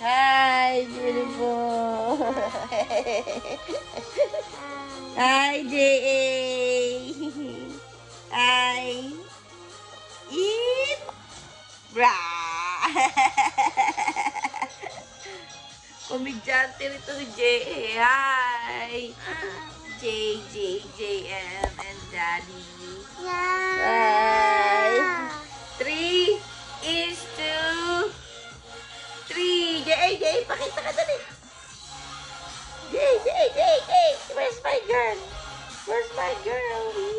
Hi, beautiful. Hi, J.A. Hi. Eat. Bra. Komedyante rito si J.A. Hi. J, J, J.M. and Daddy. Hi. Hey, hey, hey, hey. Where's my girl? Where's my girl?